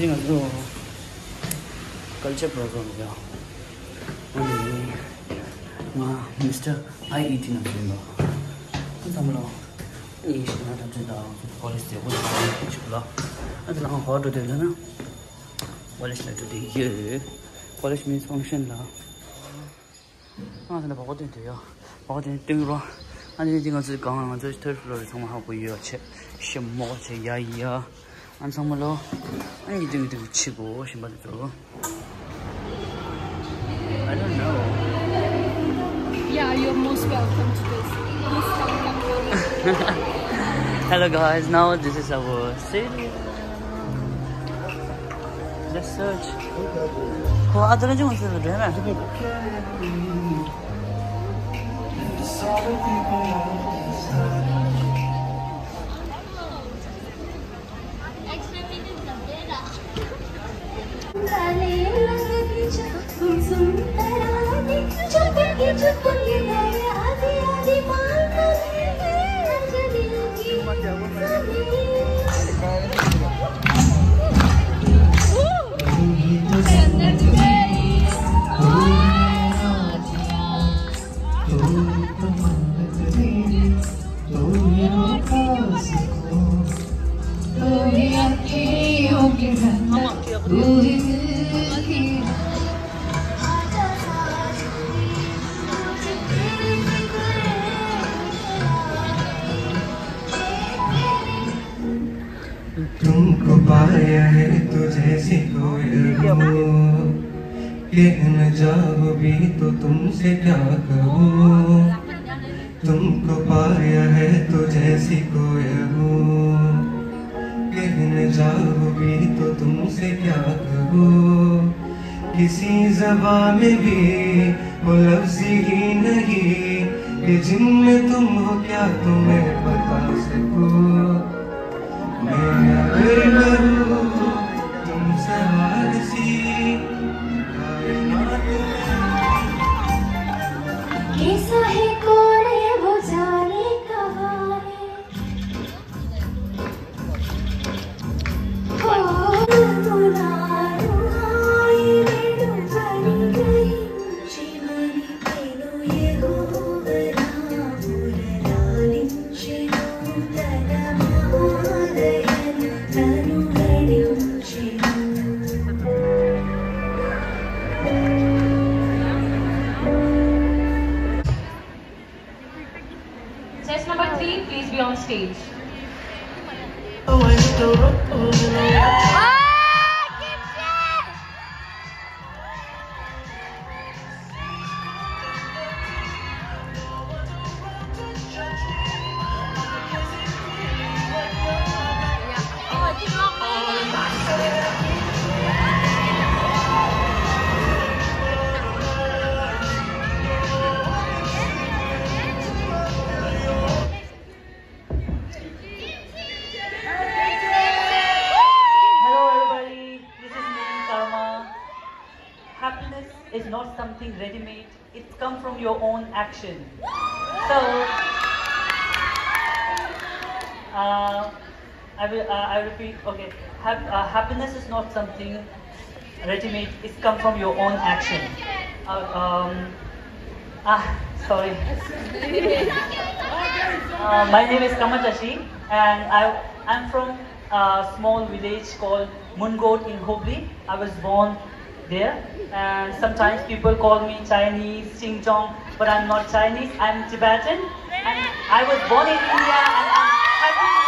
그래가지고 culture program이요. 오늘 와 미스터 IET 남편인가? 한tamlo 이 시간 남자다 콜레스테 오늘 치고라. 아들 한 허도 되잖아. 콜레스 라이트 돼. 콜레스 means function 라. 아 근데 바꿔도 돼요. 바꿔도 되고 아니 지금 그 강한 저 스터프로 정말 하고 있어요. 제 심모 제 야이야. 안 정말로 아니 등 등 치고 신발도 I don't know. Yeah, you're most welcome to this. Please come, come, come. Hello guys, now this is our city. Let's search. 그 아들은 지금 쓰는 되나? 一阵风一场 तो कोई कह न जाओ भी तो तुमसे क्या कहो तुमको पाया है तो जैसी कोई कह न जाओ भी तो तुमसे क्या कहो किसी जबा में भी वो लफ्ज ही नहीं कि जिनमें तुम हो, क्या तुम्हें बता सको? Stage. Not something ready-made, it's come from your own action. So, uh, I will, uh, I repeat, okay, Hap- uh, happiness is not something ready-made, it's come from your own action. Uh, um, ah, sorry. Uh, my name is Kamatashi and I, I'm from a small village called Mundgod in Hubli. I was born there. And sometimes people call me Chinese, Chong, but I'm not Chinese, I'm Tibetan and I was born in India and I'm happy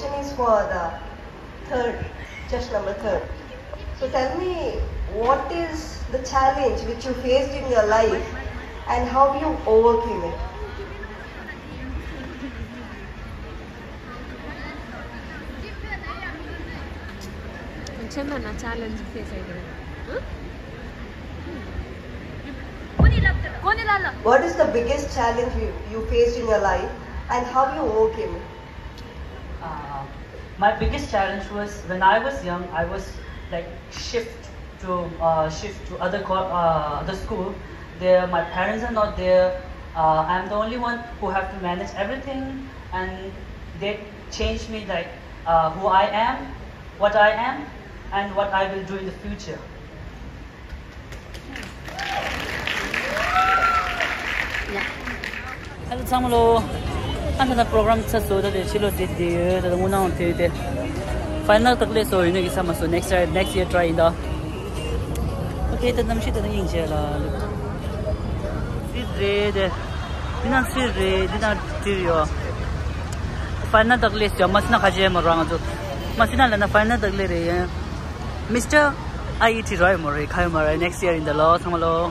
question is for the third, just number third. So tell me, what is the challenge which you faced in your life and how you overcame it? Hmm. What is the biggest challenge you, you faced in your life and how you overcame it? Uh, my biggest challenge was when I was young. I was like shift to uh, shift to other co- uh, other school. There, my parents are not there. Uh, I'm the only one who have to manage everything, and they changed me like uh, who I am, what I am, and what I will do in the future. Hello, ānā tā program tsā sō tā tē shilo tē tē yō tā tā ngū nāng tē tē final tā klē sō yō nē kī sā mā sō next year next year try indā ok tā tam shī tā tā yīng shē lā sī rē tē dī nā sī rē dī nā tī yō final tā klē sō mā sī nā khā shē mā rā ngā tō mā sī nā lā nā final tā klē rē Mr. IET Roy Murray, Kyle Murray, next year in the law, Thamalo.